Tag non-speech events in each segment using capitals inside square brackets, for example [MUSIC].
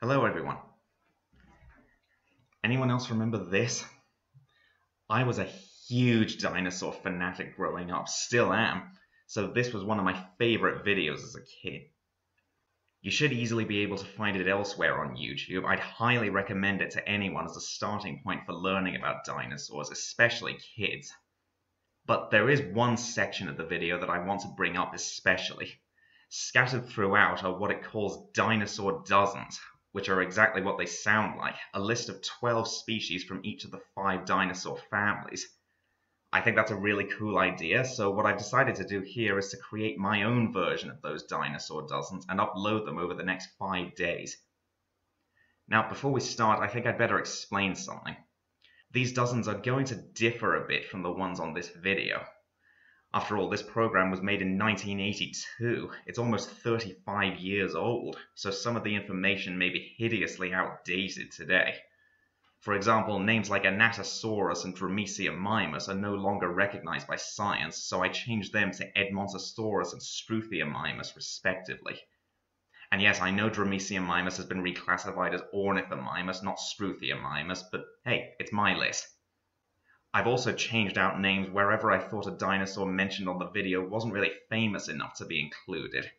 Hello, everyone. Anyone else remember this? I was a huge dinosaur fanatic growing up, still am, so this was one of my favorite videos as a kid. You should easily be able to find it elsewhere on YouTube. I'd highly recommend it to anyone as a starting point for learning about dinosaurs, especially kids. But there is one section of the video that I want to bring up especially. Scattered throughout are what it calls dinosaur dozens, which are exactly what they sound like a list of 12 species from each of the five dinosaur families. I think that's a really cool idea, so what I've decided to do here is to create my own version of those dinosaur dozens and upload them over the next five days. Now, before we start, I think I'd better explain something. These dozens are going to differ a bit from the ones on this video. After all, this program was made in 1982. It's almost 35 years old, so some of the information may be hideously outdated today. For example, names like Anatosaurus and Dromiceiomimus are no longer recognized by science, so I changed them to Edmontosaurus and Struthiomimus respectively. And yes, I know Dromiceiomimus has been reclassified as Ornithomimus, not Struthiomimus, but hey, it's my list. I've also changed out names wherever I thought a dinosaur mentioned on the video wasn't really famous enough to be included.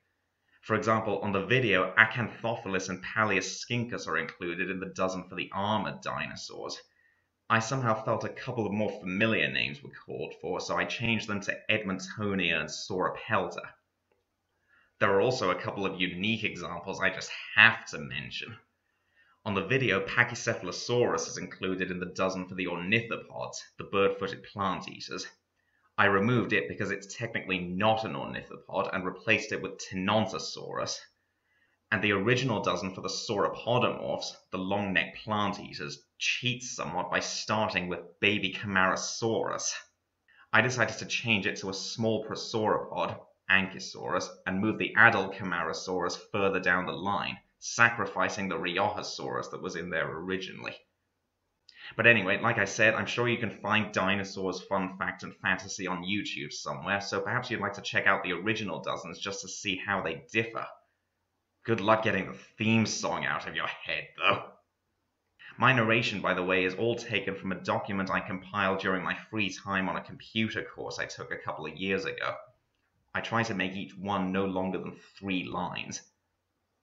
For example, on the video, Acanthopholis and Palaeoscincus are included in the dozen for the armored dinosaurs. I somehow felt a couple of more familiar names were called for, so I changed them to Edmontonia and Sauropelta. There are also a couple of unique examples I just have to mention. On the video, Pachycephalosaurus is included in the dozen for the ornithopods, the bird-footed plant eaters. I removed it because it's technically not an ornithopod and replaced it with Tenontosaurus. And the original dozen for the sauropodomorphs, the long-necked plant eaters, cheats somewhat by starting with baby Camarasaurus. I decided to change it to a small prosauropod, Anchisaurus, and move the adult Camarasaurus further down the line, sacrificing the Riojasaurus that was in there originally. But anyway, like I said, I'm sure you can find dinosaurs, fun fact, and fantasy on YouTube somewhere, so perhaps you'd like to check out the original dozens just to see how they differ. Good luck getting the theme song out of your head, though. My narration, by the way, is all taken from a document I compiled during my free time on a computer course I took a couple of years ago. I try to make each one no longer than three lines.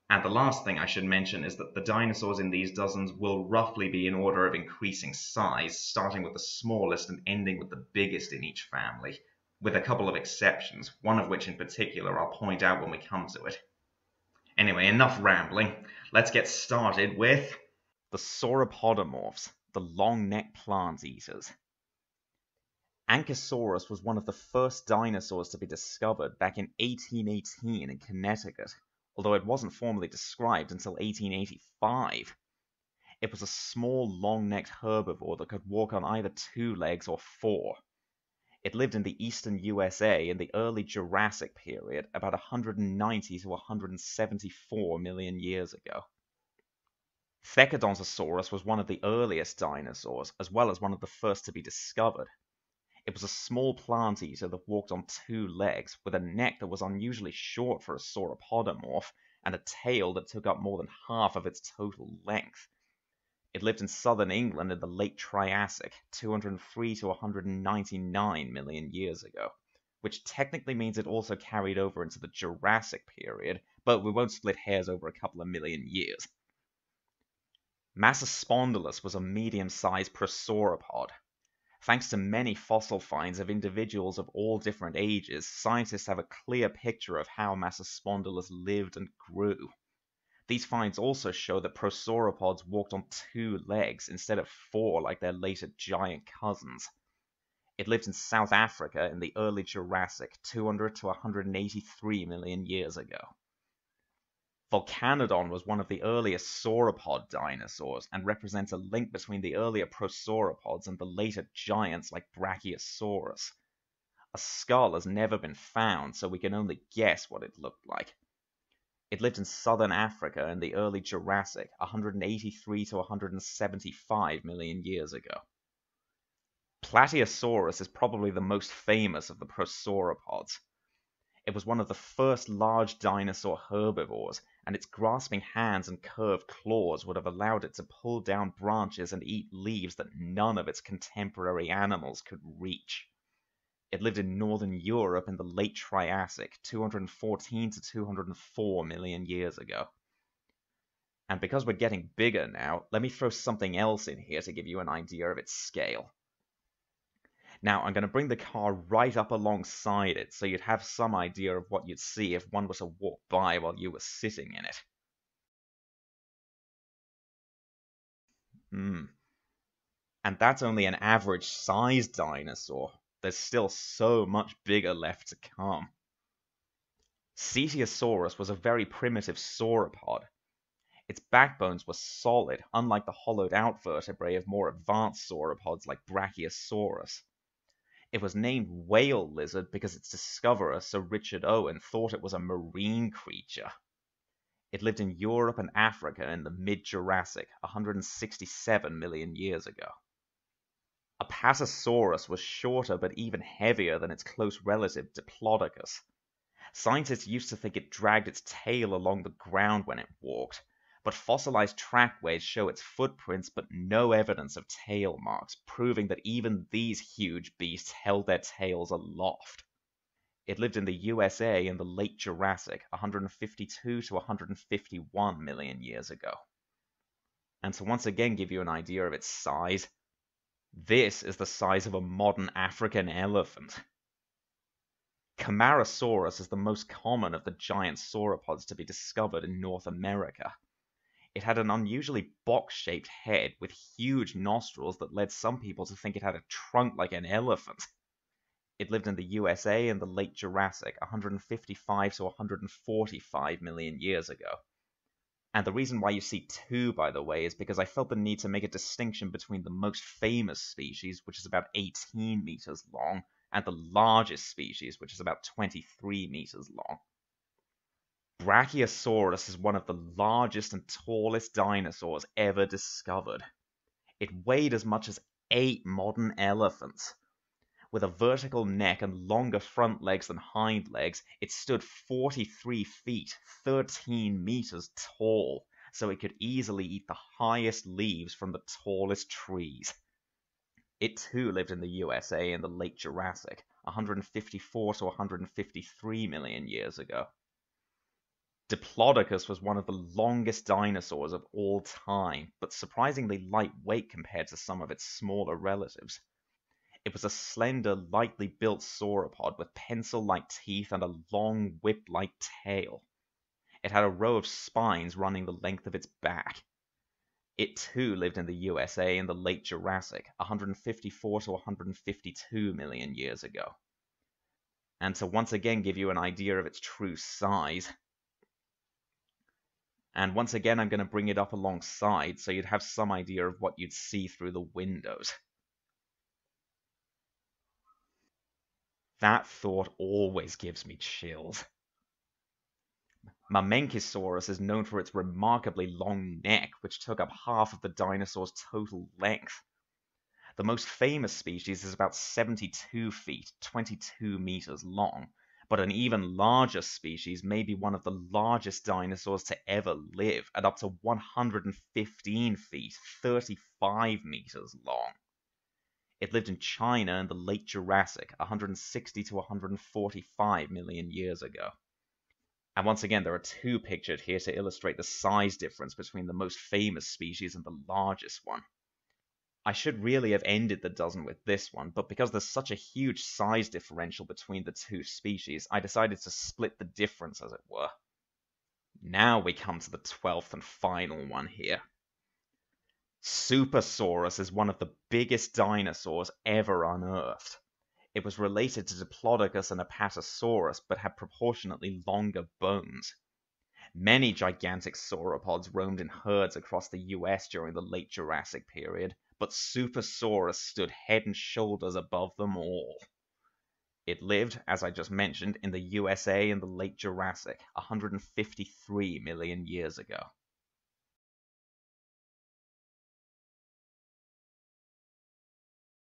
And the last thing I should mention is that the dinosaurs in these dozens will roughly be in order of increasing size, starting with the smallest and ending with the biggest in each family, with a couple of exceptions, one of which in particular I'll point out when we come to it. Anyway, enough rambling. Let's get started with the sauropodomorphs, the long-necked plant eaters. Anchisaurus was one of the first dinosaurs to be discovered back in 1818 in Connecticut although it wasn't formally described until 1885. It was a small, long-necked herbivore that could walk on either two legs or four. It lived in the eastern USA in the early Jurassic period, about 190 to 174 million years ago. Thecodontosaurus was one of the earliest dinosaurs, as well as one of the first to be discovered. It was a small plant eater that walked on two legs, with a neck that was unusually short for a sauropodomorph, and a tail that took up more than half of its total length. It lived in southern England in the late Triassic, 203 to 199 million years ago, which technically means it also carried over into the Jurassic period, but we won't split hairs over a couple of million years. Massospondylus was a medium-sized prosauropod, Thanks to many fossil finds of individuals of all different ages, scientists have a clear picture of how Massospondylus lived and grew. These finds also show that prosauropods walked on two legs instead of four like their later giant cousins. It lived in South Africa in the early Jurassic, 200 to 183 million years ago. Vulcanodon was one of the earliest sauropod dinosaurs and represents a link between the earlier prosauropods and the later giants like Brachiosaurus. A skull has never been found, so we can only guess what it looked like. It lived in southern Africa in the early Jurassic, 183 to 175 million years ago. Plateosaurus is probably the most famous of the prosauropods. It was one of the first large dinosaur herbivores and its grasping hands and curved claws would have allowed it to pull down branches and eat leaves that none of its contemporary animals could reach. It lived in northern Europe in the late Triassic, 214 to 204 million years ago. And because we're getting bigger now, let me throw something else in here to give you an idea of its scale. Now, I'm going to bring the car right up alongside it so you'd have some idea of what you'd see if one was to walk by while you were sitting in it. Hmm. And that's only an average sized dinosaur. There's still so much bigger left to come. Cetiosaurus was a very primitive sauropod. Its backbones were solid, unlike the hollowed out vertebrae of more advanced sauropods like Brachiosaurus. It was named whale lizard because its discoverer, Sir Richard Owen, thought it was a marine creature. It lived in Europe and Africa in the mid-Jurassic, 167 million years ago. Apatosaurus was shorter but even heavier than its close relative Diplodocus. Scientists used to think it dragged its tail along the ground when it walked, but fossilized trackways show its footprints but no evidence of tail marks, proving that even these huge beasts held their tails aloft. It lived in the USA in the late Jurassic, 152 to 151 million years ago. And to once again give you an idea of its size, this is the size of a modern African elephant. Camarasaurus is the most common of the giant sauropods to be discovered in North America. It had an unusually box-shaped head with huge nostrils that led some people to think it had a trunk like an elephant. [LAUGHS] It lived in the USA in the late Jurassic, 155 to 145 million years ago. And the reason why you see two, by the way, is because I felt the need to make a distinction between the most famous species, which is about 18 meters long, and the largest species, which is about 23 meters long. Brachiosaurus is one of the largest and tallest dinosaurs ever discovered. It weighed as much as eight modern elephants. With a vertical neck and longer front legs than hind legs, it stood 43 feet, 13 meters tall, so it could easily eat the highest leaves from the tallest trees. It too lived in the USA in the late Jurassic, 154 to 153 million years ago. Diplodocus was one of the longest dinosaurs of all time, but surprisingly lightweight compared to some of its smaller relatives. It was a slender, lightly built sauropod with pencil-like teeth and a long whip-like tail. It had a row of spines running the length of its back. It too lived in the USA in the late Jurassic, 154 to 152 million years ago. And to once again give you an idea of its true size, and once again, I'm going to bring it up alongside so you'd have some idea of what you'd see through the windows. That thought always gives me chills. Mamenchisaurus is known for its remarkably long neck, which took up half of the dinosaur's total length. The most famous species is about 72 feet, 22 meters long, but an even larger species may be one of the largest dinosaurs to ever live at up to 115 feet, 35 meters long. It lived in China in the late Jurassic, 160 to 145 million years ago. And once again, there are two pictured here to illustrate the size difference between the most famous species and the largest one. I should really have ended the dozen with this one, but because there's such a huge size differential between the two species, I decided to split the difference, as it were. Now we come to the twelfth and final one here. Supersaurus is one of the biggest dinosaurs ever unearthed. It was related to Diplodocus and Apatosaurus, but had proportionately longer bones. Many gigantic sauropods roamed in herds across the US during the late Jurassic period, but Supersaurus stood head and shoulders above them all. It lived, as I just mentioned, in the USA in the late Jurassic, 153 million years ago.